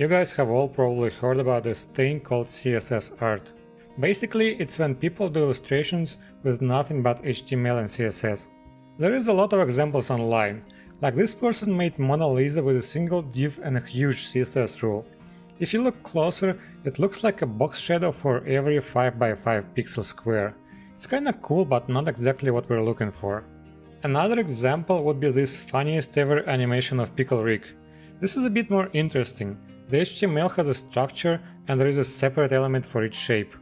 You guys have all probably heard about this thing called CSS art. Basically, it's when people do illustrations with nothing but HTML and CSS. There is a lot of examples online, like this person made Mona Lisa with a single div and a huge CSS rule. If you look closer, it looks like a box shadow for every 5x5 pixel square. It's kinda cool but not exactly what we're looking for. Another example would be this funniest ever animation of Pickle Rick. This is a bit more interesting. The HTML has a structure and there is a separate element for each shape.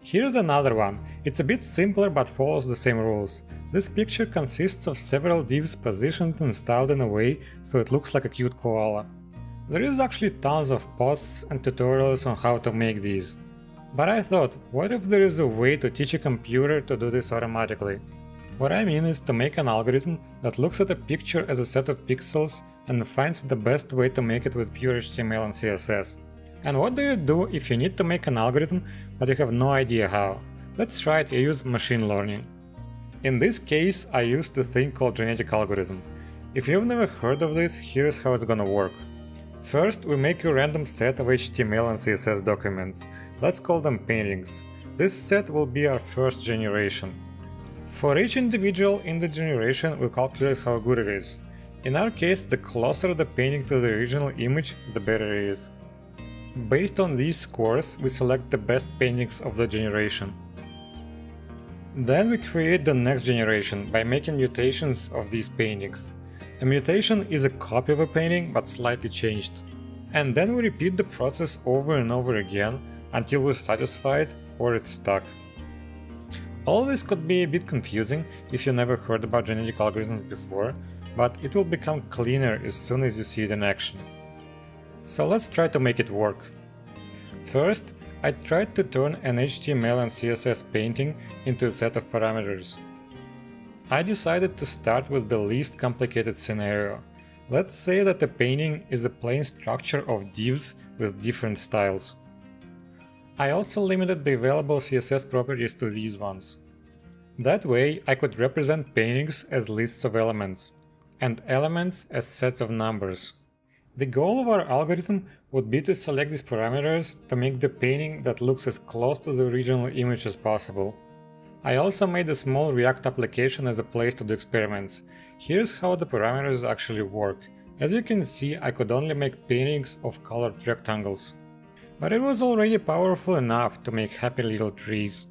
Here's another one. It's a bit simpler but follows the same rules. This picture consists of several divs positioned and styled in a way so it looks like a cute koala. There is actually tons of posts and tutorials on how to make these. But I thought, what if there is a way to teach a computer to do this automatically? What I mean is to make an algorithm that looks at a picture as a set of pixels and finds the best way to make it with pure HTML and CSS. And what do you do if you need to make an algorithm but you have no idea how? Let's try it use machine learning. In this case, I used a thing called genetic algorithm. If you've never heard of this, here's how it's gonna work. First, we make a random set of HTML and CSS documents. Let's call them paintings. This set will be our first generation. For each individual in the generation, we calculate how good it is. In our case, the closer the painting to the original image, the better it is. Based on these scores, we select the best paintings of the generation. Then we create the next generation by making mutations of these paintings. A mutation is a copy of a painting but slightly changed. And then we repeat the process over and over again until we're satisfied or it's stuck. All this could be a bit confusing if you never heard about genetic algorithms before, but it will become cleaner as soon as you see it in action. So let's try to make it work. First, I tried to turn an HTML and CSS painting into a set of parameters. I decided to start with the least complicated scenario. Let's say that the painting is a plain structure of divs with different styles. I also limited the available CSS properties to these ones. That way I could represent paintings as lists of elements, and elements as sets of numbers. The goal of our algorithm would be to select these parameters to make the painting that looks as close to the original image as possible. I also made a small React application as a place to do experiments. Here's how the parameters actually work. As you can see, I could only make paintings of colored rectangles. But it was already powerful enough to make happy little trees.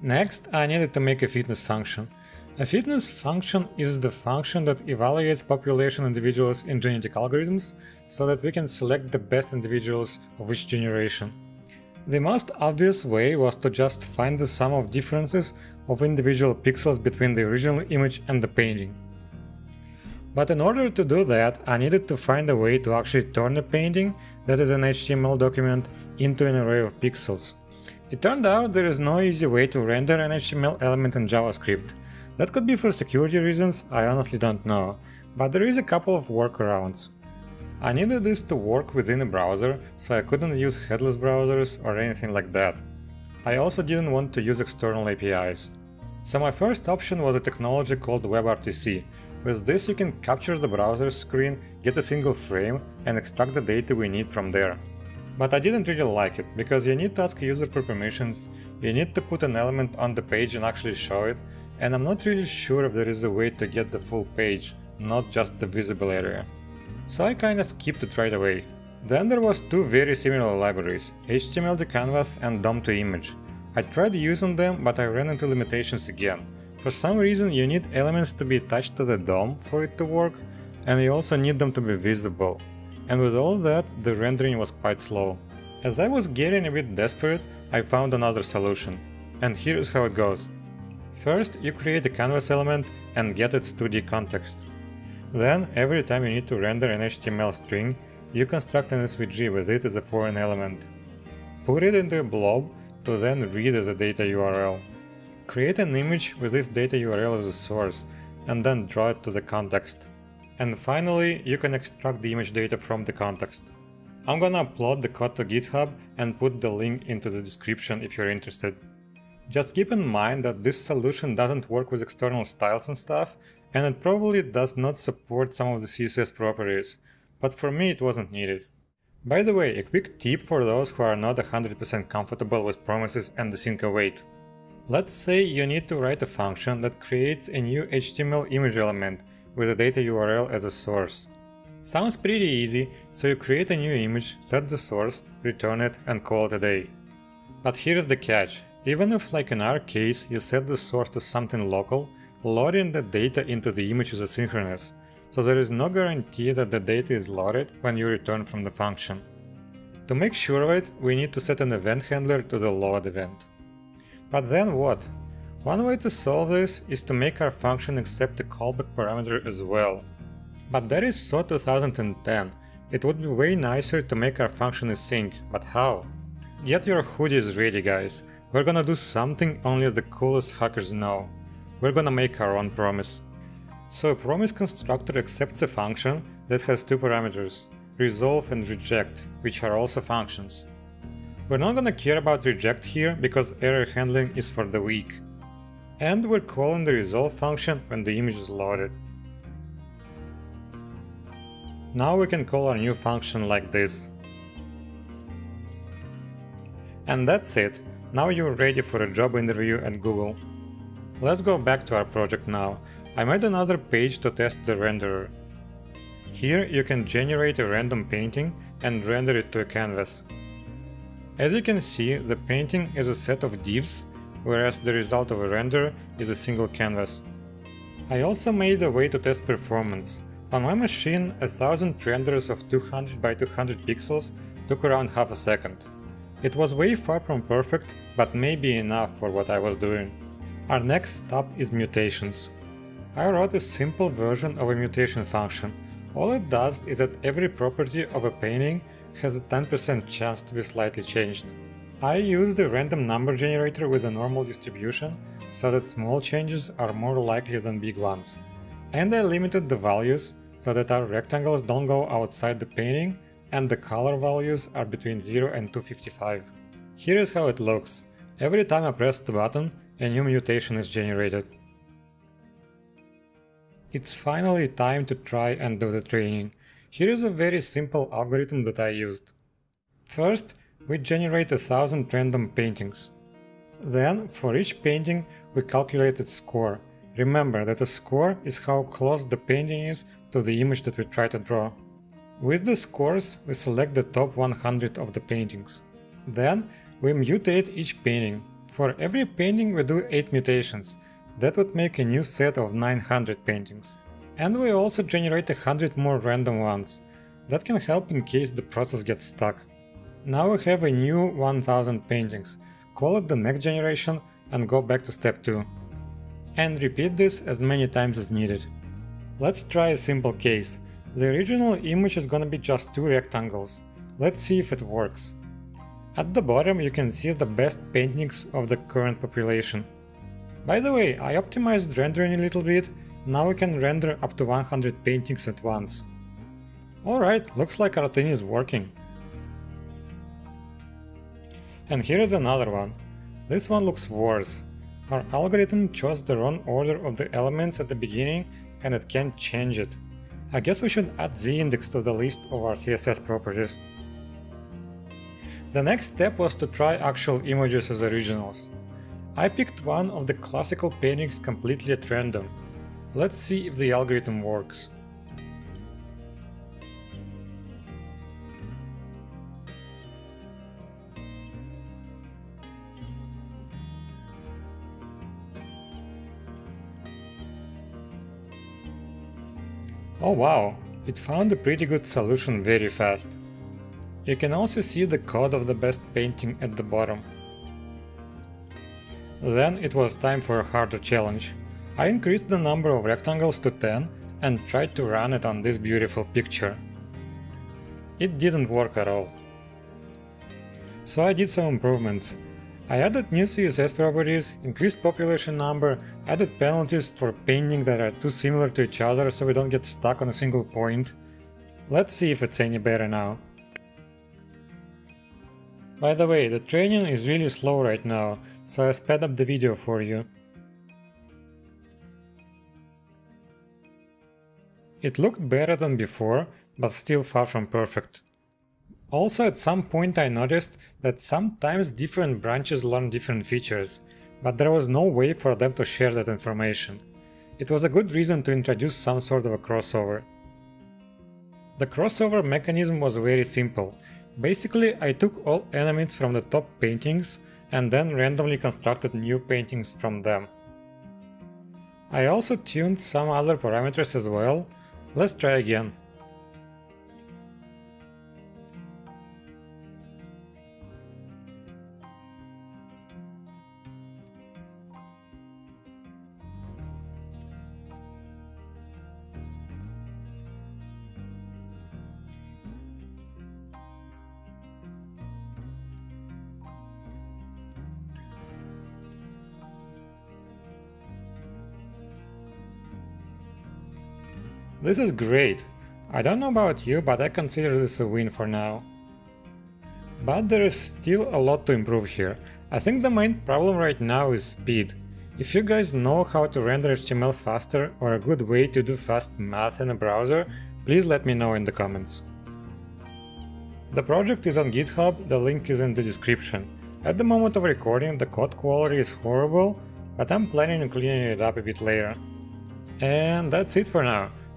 Next, I needed to make a fitness function. A fitness function is the function that evaluates population individuals in genetic algorithms so that we can select the best individuals of each generation. The most obvious way was to just find the sum of differences of individual pixels between the original image and the painting. But in order to do that, I needed to find a way to actually turn a painting that is an HTML document into an array of pixels. It turned out there is no easy way to render an HTML element in JavaScript, that could be for security reasons, I honestly don't know, but there is a couple of workarounds. I needed this to work within a browser, so I couldn't use headless browsers or anything like that. I also didn't want to use external APIs. So my first option was a technology called WebRTC. With this you can capture the browser screen, get a single frame and extract the data we need from there. But I didn't really like it, because you need to ask a user for permissions, you need to put an element on the page and actually show it, and I'm not really sure if there is a way to get the full page, not just the visible area. So I kinda skipped it right away. Then there was two very similar libraries, HTML to Canvas and DOM to Image. I tried using them, but I ran into limitations again. For some reason you need elements to be attached to the DOM for it to work, and you also need them to be visible. And with all that, the rendering was quite slow. As I was getting a bit desperate, I found another solution. And here's how it goes. First, you create a canvas element and get its 2D context. Then, every time you need to render an HTML string, you construct an SVG with it as a foreign element. Put it into a blob to then read as a data URL. Create an image with this data URL as a source, and then draw it to the context. And finally, you can extract the image data from the context. I'm gonna upload the code to GitHub and put the link into the description if you're interested. Just keep in mind that this solution doesn't work with external styles and stuff, and it probably does not support some of the CSS properties, but for me it wasn't needed. By the way, a quick tip for those who are not 100% comfortable with promises and the async await. Let's say you need to write a function that creates a new HTML image element with a data URL as a source. Sounds pretty easy, so you create a new image, set the source, return it and call it a day. But here's the catch, even if like in our case you set the source to something local, loading the data into the image is asynchronous, so there is no guarantee that the data is loaded when you return from the function. To make sure of it, we need to set an event handler to the load event. But then what? One way to solve this is to make our function accept the callback parameter as well. But that is so 2010. It would be way nicer to make our function async, but how? Get your hoodies ready guys, we're gonna do something only the coolest hackers know. We're gonna make our own promise. So a promise constructor accepts a function that has two parameters, resolve and reject, which are also functions. We're not gonna care about reject here because error handling is for the weak. And we're calling the resolve function when the image is loaded. Now we can call our new function like this. And that's it, now you're ready for a job interview at Google. Let's go back to our project now. I made another page to test the renderer. Here you can generate a random painting and render it to a canvas. As you can see, the painting is a set of divs, whereas the result of a render is a single canvas. I also made a way to test performance. On my machine, a thousand renders of 200 by 200 pixels took around half a second. It was way far from perfect, but maybe enough for what I was doing. Our next stop is mutations. I wrote a simple version of a mutation function. All it does is that every property of a painting has a 10% chance to be slightly changed. I used a random number generator with a normal distribution, so that small changes are more likely than big ones. And I limited the values so that our rectangles don't go outside the painting and the color values are between 0 and 255. Here is how it looks. Every time I press the button, a new mutation is generated. It's finally time to try and do the training. Here is a very simple algorithm that I used. First, we generate a thousand random paintings. Then, for each painting, we calculate its score. Remember that a score is how close the painting is to the image that we try to draw. With the scores, we select the top 100 of the paintings. Then, we mutate each painting. For every painting we do 8 mutations. That would make a new set of 900 paintings. And we also generate hundred more random ones. That can help in case the process gets stuck. Now we have a new 1000 paintings. Call it the next generation and go back to step 2. And repeat this as many times as needed. Let's try a simple case. The original image is gonna be just two rectangles. Let's see if it works. At the bottom you can see the best paintings of the current population. By the way, I optimized rendering a little bit now we can render up to 100 paintings at once. Alright, looks like our thing is working. And here is another one. This one looks worse. Our algorithm chose the wrong order of the elements at the beginning and it can't change it. I guess we should add the index to the list of our CSS properties. The next step was to try actual images as originals. I picked one of the classical paintings completely at random, Let's see if the algorithm works. Oh wow, it found a pretty good solution very fast. You can also see the code of the best painting at the bottom. Then it was time for a harder challenge. I increased the number of rectangles to 10 and tried to run it on this beautiful picture. It didn't work at all. So I did some improvements. I added new CSS properties, increased population number, added penalties for painting that are too similar to each other so we don't get stuck on a single point. Let's see if it's any better now. By the way, the training is really slow right now, so I sped up the video for you. It looked better than before, but still far from perfect. Also at some point I noticed that sometimes different branches learn different features, but there was no way for them to share that information. It was a good reason to introduce some sort of a crossover. The crossover mechanism was very simple. Basically, I took all enemies from the top paintings and then randomly constructed new paintings from them. I also tuned some other parameters as well. Let's try again. This is great. I don't know about you, but I consider this a win for now. But there is still a lot to improve here. I think the main problem right now is speed. If you guys know how to render HTML faster or a good way to do fast math in a browser, please let me know in the comments. The project is on GitHub, the link is in the description. At the moment of recording the code quality is horrible, but I'm planning on cleaning it up a bit later. And that's it for now.